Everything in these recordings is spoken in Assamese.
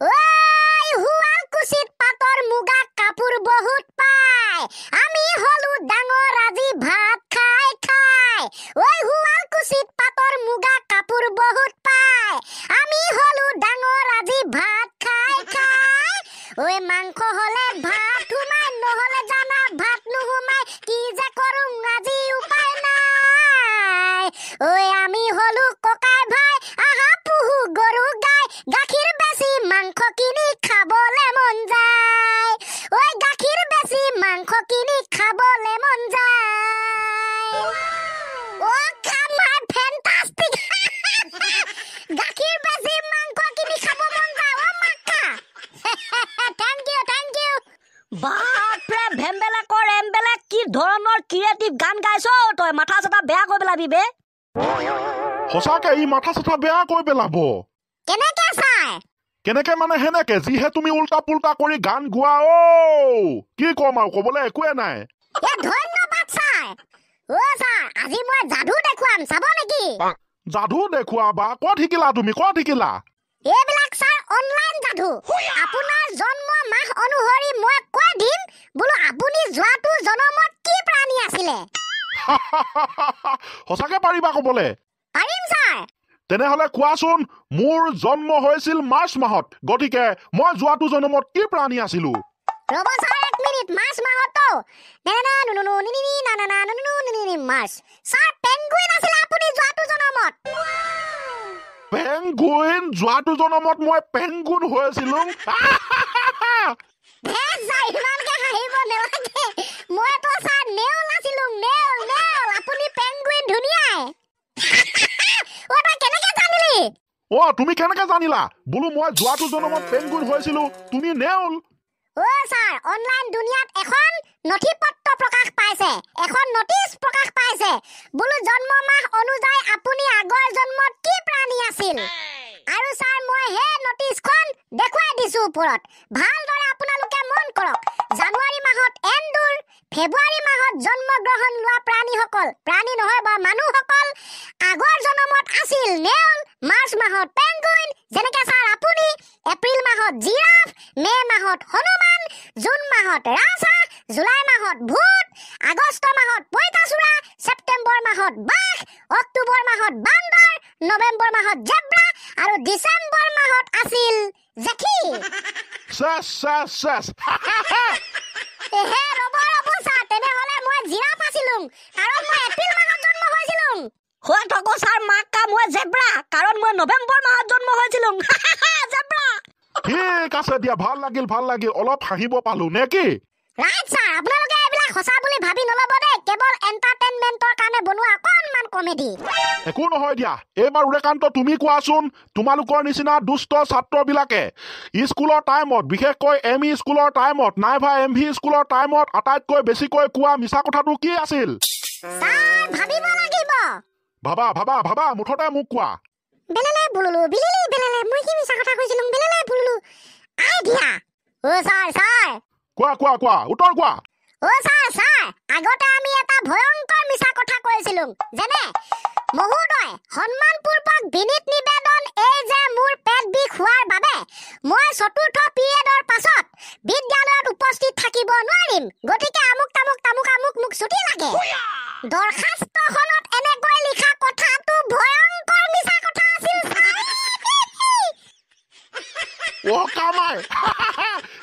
ঐ শুৱালকুছিত পাটৰ মুগা কাপোৰ বহুত পায় আমি হলো ডাঙৰ আজি ভাত খাই খাই। ঐ শুৱালকুছিত পাটৰ মুগা কাপোৰ বহুত পায় আমি হলো ডাঙৰ আজি ভাত খাই খাই। ঐ মাংস হলে ভাত ক্ৰিয়েটিভ গান গাইছ তই মাথা চাথা বেয়া কৰি পেলাবি বে। সঁচাকে ই মাথা চাথা বেয়া কৈ পেলাব। কেনেকে চাই? কেনেকে মানে সেনেকে যিহে তুমি উল্টা পুল্টা কৰি গান গোৱা অ কি কম আৰু কবলৈ একোৱে নাই। এ ধন্যবাদ ছাৰ। অ ছাৰ আজি মই যাদু দেখুৱাম চাব নেকি? যাদু দেখুৱাবা ক'ত শিকিলা তুমি ক'ত শিকিলা? এইবিলাক ছাৰ অনলাইন যাদু। আপোনাৰ জন্ম মাহ অনুসৰি মই কৈ দিম বোলো আপুনি যোৱাটো জনমত কি প্ৰাণী আছিলে সঁচাকে পাৰিবা কবলে পাৰিম ছাৰ তেনেহলে কোৱাচোন মোৰ জন্ম হৈছিল মাৰ্চ মাহত গতিকে মই যোৱাটো জন্মত কি প্ৰাণী আছিলো ৰ'ব ছাৰ এক মিনিট মাৰ্চ মাহতো মাৰ্চ ছাৰ পেংগুইন আছিলে আপুনি যোৱাটো জনমত পেংগুইন যোৱাটো জন্মত মই পেংগুইন হৈছিলো হে ইমানকে হাঁহিব নালাগে মইতো ছাৰ নেউল আছিলো নেউল নেউল আপুনি পেংগুইন ধুনীয়াই অ তই কেনেকে জানিলি অ তুমি কেনেকে জানিলা বোলো মই যোৱাটো জন্মত পেংগুইন হৈছিলো তুমি নেউল অ ছাৰ অনলাইন দুনিয়াত এখন নথি পত্ৰ প্ৰকাশ পাইছে এখন নটিচ প্ৰকাশ পাইছে বোলো জন্ম মাহ অনুযায়ী আপুনি আগৰ জন্মত কি প্ৰাণী আছিল আৰু ছাৰ মই সেই নটিচখন দেখুৱাই দিছো ওপৰত ভালদৰে কৰক। জানুৱাৰী মাহত এন্দুৰ ফেব্ৰুৱাৰী মাহত জন্মগ্ৰহণ লোৱা প্ৰাণীসকল প্ৰাণী নহয় বা মানুহসকল আগৰ জন্মত আছিল নেউল মাৰ্চ মাহত পেংগুইন যেনেকে ছাৰ আপুনি এপ্ৰিল মাহত জিৰাফ মে' মাহত হনুমান জুন মাহত ৰাজহাঁহ জুলাই মাহত ভূত আগষ্ট মাহত পঁইতাচোৰা ছেপ্টেম্বৰ মাহত বাঘ অক্টোবৰ মাহত বান্দৰ নৱেম্বৰ মাহত জেব্ৰা আৰু ডিচেম্বৰ মাহত আছিল জেঠী। এহে ৰ'ব ৰ'ব ছাৰ তেনেহ'লে মই জিৰাফ আছিলো। কাৰণ মই এপ্ৰিল মাহত জন্ম হৈছিলো। হৈ থাকো ছাৰ মাক্কা মই জেব্ৰা। কাৰণ মই নৱেম্বৰ মাহত জন্ম হৈছিলো। জেব্ৰা। ঠিক আছে দিয়া ভাল লাগিল ভাল লাগিল। অলপ হাঁহিব পালো নে কি? ৰাইট ছাৰ আপোনালোকে এইবিলাক সঁচা বুলি ভাবি নল'ব দেই। কেৱল এণ্টাৰটেইনমেণ্টৰ কাৰণে বনোৱা অকণমান কমেডি একো নহয় দিয়া এইবাৰ উৰেকান্ত তুমি কোৱাচোন তোমালোকৰ নিচিনা দুষ্ট ছাত্ৰবিলাকে স্কুলৰ টাইমত বিশেষকৈ এম ই স্কুলৰ টাইমত নাইবা এম ভি স্কুলৰ টাইমত আটাইতকৈ বেছিকৈ কোৱা মিছা কথাটো কি আছিল ছাৰ ভাবিব লাগিব ভাবা ভাবা ভাবা মুঠতে মোক কোৱা বেলেলে বুলুলো বিলিলি বেলেলে মই কি মিছা কথা কৈছিলো বেলেলে বুলুলো আই দিয়া অ ছাৰ ছাৰ কোৱা কোৱা কোৱা উত্তৰ কোৱা অ ছাৰ ছাৰ আগতে আমি এটা ভয়ংকৰ মিছা কথা কৈছিলো। যেনে মহোদয় সন্মানপূৰ্বক বিনীত নিবেদন এই যে মোৰ পেট বিষ হোৱাৰ বাবে মই চতুৰ্থ পিৰিয়ডৰ পাছত বিদ্যালয়ত উপস্থিত থাকিব নোৱাৰিম। গতিকে আমুক তামুক তামুক আমুক মোক ছুটি লাগে দৰখাস্তখনত এনেকৈ লিখা কথাটো ভয়ংকৰ মিছা কথা আছিল ছাৰ অ কামাই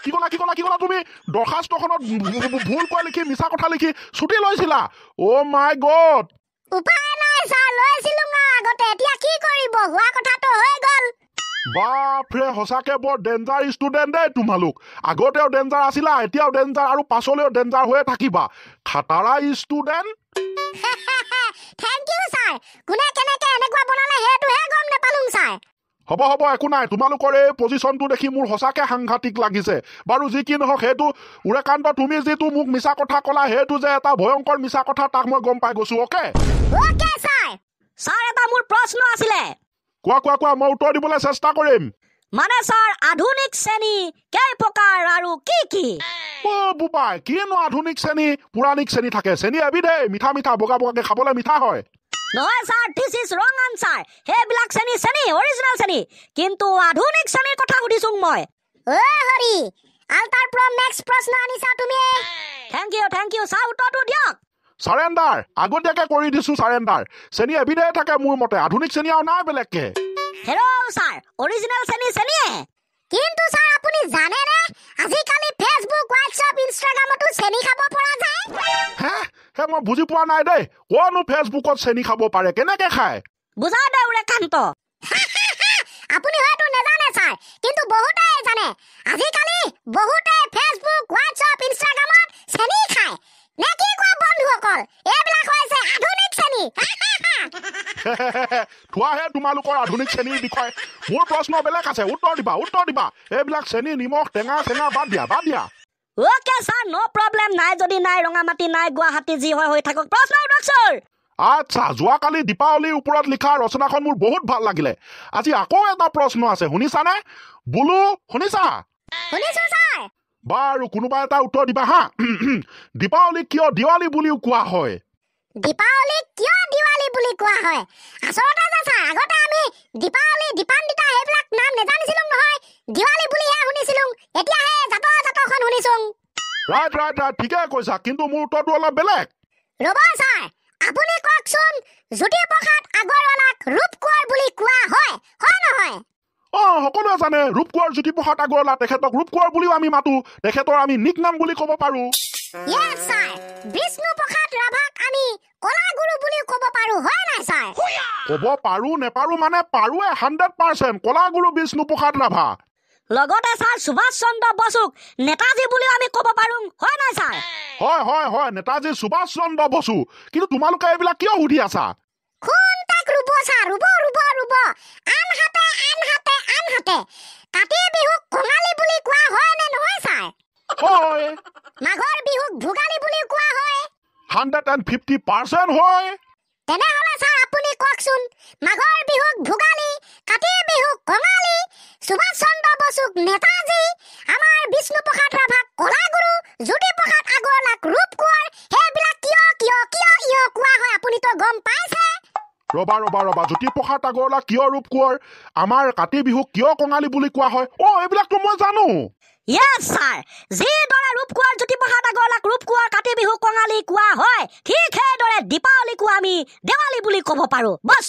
কি ক'লা কি ক'লা কি ক'লা তুমি? দৰখাস্তখনত ভু- ভু- ভুলকৈ লিখি মিছা কথা লিখি ছুটি লৈছিলা। অ' মাই গড উপায় নাই ছাৰ লৈছিলো আগতে। এতিয়া কি কৰিব? হোৱা কথাটো হৈ গ'ল। বাপৰে সঁচাকে বৰ ডেঞ্জাৰ ষ্টুডেণ্ট দেই তোমালোক। আগতেও ডেঞ্জাৰ আছিলা এতিয়াও ডেঞ্জাৰ আৰু পাছলৈও ডেঞ্জাৰ হৈয়ে থাকিবা। খাটাৰা ষ্টুডেণ্ট থেংক ইউ ছাৰ কোনে কেনেকে এনেকুৱা বনালে সেইটোহে গম নাপালো ছাৰ হ'ব হ'ব একো নাই। তোমালোকৰ এই পজিশ্যনটো দেখি মোৰ সঁচাকে সাংঘাতিক লাগিছে। বাৰু যি কি নহওক সেইটো উৰেকান্ত তুমি যিটো মোক মিছা কথা ক'লা সেইটো যে এটা ভয়ংকৰ মিছা কথা তাক মই গম পাই গৈছো অ'কে? ছাৰ। এটা মোৰ প্ৰশ্ন আছিলে। কোৱা কোৱা কোৱা মই উত্তৰ দিবলৈ চেষ্টা কৰিম। মানে ছাৰ আধুনিক শ্ৰেণী কেই প্ৰকাৰ আৰু কি কি? বোপাই কিনো আধুনিক শ্ৰেণী পুৰাণিক শ্ৰেণী থাকে। শ্ৰেণী এবিধেই মিঠা মিঠা বগা বগাকে খাবলৈ মিঠা হয়। নহয় sir this is wrong answer সেইবিলাক শ্ৰেণী শ্ৰেণী অৰিজিনেল শ্ৰেণী। কিন্তু আধুনিক শ্ৰেণীৰ কথা সুধিছো মই। অ হৰি আল্টাৰ প্ৰ নেক্সট প্ৰশ্ন আনিছা তুমি। Thank you thank you sir উত্তৰটো দিয়ক। চাৰেণ্ডাৰ আগতীয়াকে কৰি দিছো চাৰেণ্ডাৰ চেনী এবিধে থাকে মোৰ মতে। আধুনিক চেনী আৰু নাই বেলেগকে। হেৰ' ছাৰ অৰিজিনেল শ্ৰেণী শ্ৰেণীয়ে। কিন্তু ছাৰ আপুনি জানেনে? আজিকালি মই বুজি পোৱা নাই দেই। কনো ফেচবুকত চেনী খাব পাৰে কেনেকে খায়? বুজাই দে উৰেকান্ত আপুনি হয়তো নেজানে ছাৰ কিন্তু বহুতেই জানে। আজিকালি বহুতে ফেচবুক হোৱাটছআপ ইনষ্টাগ্ৰামত চেনি খায়। নে কি কোৱা বন্ধুসকল? এইবিলাক হৈছে আধুনিক চেনি। থোৱাহে তোমালোকৰ আধুনিক চেনীৰ বিষয়ে। মোৰ প্ৰশ্ন বেলেগ আছে উত্তৰ দিবা উত্তৰ দিবা। এইবিলাক চেনী নিমখ টেঙা চেঙা বাদ দিয়া বাদ দিয়া। অ'কে ছাৰ ন' প্ৰব্লেম নাই যদি নাই ৰঙামাটি নাই গুৱাহাটী যি হয় হৈ থাকক। প্ৰশ্ন উঠক ছাৰ! আচ্ছা যোৱাকালি দীপাৱলীৰ ওপৰত লিখা ৰচনাখন মোৰ বহুত ভাল লাগিলে। আজি আকৌ এটা প্ৰশ্ন আছে শুনিছানে? বোলো শুনিছা? শুনিছো ছাৰ! বাৰু কোনোবা এটা উত্তৰ দিবা হা? দীপাৱলী কিয় দিৱালী বুলিও কোৱা হয়? দীপাৱলীক কিয় দিৱালী বুলি কোৱা হয়? আচলতে যে ছাৰ আগতে আমি দীপাৱলী দীপান্বিতা সেইবিলাক নাম নেজানিছিলো নহয়। দিৱালী বুলিহে শুনিছিলো। এতিয়াহে জাত জাতখন শুনিছো। ৰাইট ৰাইট ৰাইট ঠিকে কৈছা কিন্তু মোৰ উত্তৰটো অলপ বেলেগ। ৰ'ব ছাৰ আপুনি কওকচোন জ্যোতিপ্ৰসাদ আগৰৱালাক ৰূপ কোঁৱৰ বুলি কোৱা হয় হয় নহয়? অ সকলোৱে জানে ৰূপকোঁৱৰ জ্যোতিপ্ৰসাদ আগৰৱালা তেখেতক ৰূপকোঁৱৰ বুলিও আমি মাতো। তেখেতৰ আমি নিক নাম বুলি ক'ব পাৰো। য়েছ ছাৰ বিষ্ণু প্ৰসাদ ৰাভাক আমি কলাগুৰু বুলিও ক'ব পাৰো হয় নাই ছাৰ? ক'ব পাৰো নেপাৰো মানে পাৰোৱে হাণ্ড্ৰেড পাৰ্চেণ্ট কলাগুৰু বিষ্ণুপ্ৰসাদ ৰাভা। লগতে ছাৰ সুভাষ চন্দ্ৰ বসুক নেতাজী বুলিও আমি ক'ব পাৰোঁ হয় নাই ছাৰ? হয় হয় হয় নেতাজী সুভাষ চন্দ্ৰ বসু। কিন্তু তোমালোকে এইবিলাক কিয় সুধি আছা? কোন তাক ৰুব ছাৰ? ৰুব ৰুব ৰুব। আনহাতে আনহাতে আনহাতে। কাতি বিহুক কঙালী বুলি কোৱা হয় নে নহয় ছাৰ? হয়। মাঘৰ বিহুক ভোগালী বুলি কোৱা হয়। হাণ্ড্ৰেড এণ্ড ফিফটি পাৰ্চেণ্ট হয়। তেনেহ'লে ছাৰ আপুনি কওকচোন। মাঘৰ বিহুক ভোগালী কাতি বিহুক কঙালী সুভাষ চন্দ্ৰ বসুক নেতাজী আমাৰ বিষ্ণুপ্ৰসাদ ৰাভাক কলাগুৰু জ্যোতিপ্ৰসাদ আগৰৱালাক ৰূপ কোঁৱৰ সেইবিলাক কিয় কিয় কিয় ইয় কোৱা হয় আপুনিতো গম পাইছে? ৰবা ৰবা ৰবা জ্যোতিপ্ৰসাদ আগৰৱালা কিয় ৰূপ কোঁৱৰ আমাৰ কাতি বিহুক কিয় কঙালী বুলি কোৱা হয়? অ এইবিলাকতো মই জানো। য়েছ ছাৰ যিদৰে ৰূপ কোঁৱৰ জ্যোতিপ্ৰসাদ বিহু কঙালী কোৱা হয়। ঠিক সেইদৰে দীপাৱলী কোৱা আমি দেৱালী বুলি কব পাৰো। বছ।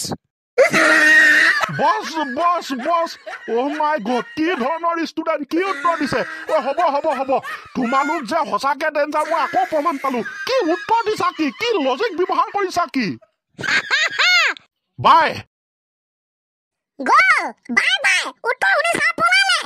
বছ বছ বছ। অ' মাই গড কি ধৰণৰ ষ্টুডেণ্ট কি উত্তৰ দিছে? অ' হ'ব হ'ব হ'ব। তোমালোক যে সঁচাকে ডেঞ্জাৰ মই আকৌ প্ৰমাণ পালো। কি উত্তৰ দিছা কি? কি লজিক ব্যৱহাৰ কৰিছা কি? বাই। গ'ল। Bye bye. উত্তৰ শুনি পলালে